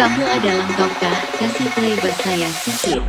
Kamu adalah engkaukah kasih playboy saya sikit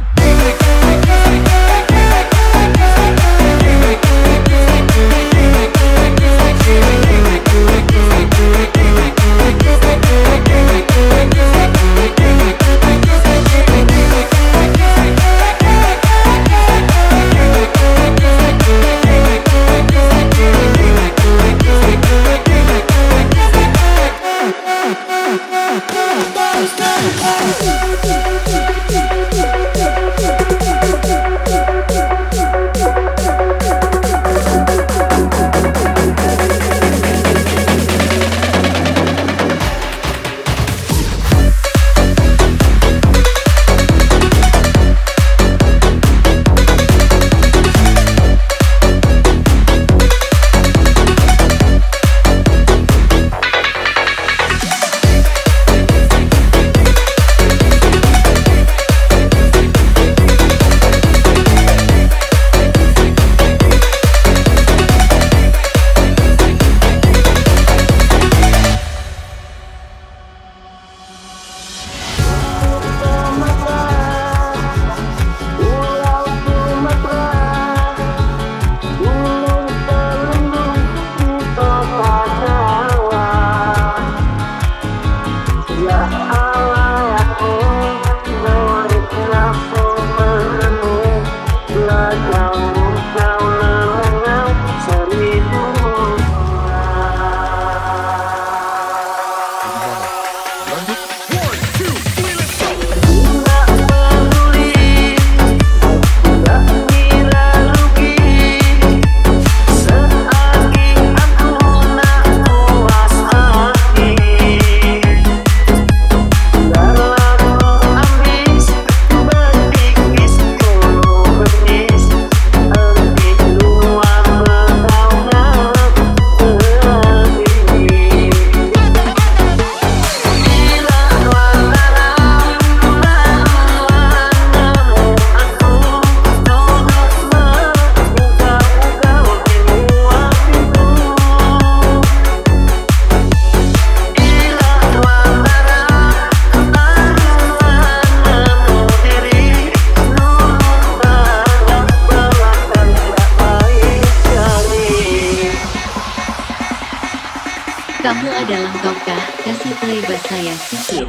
adalah Gongkah, kasih playback saya sikit.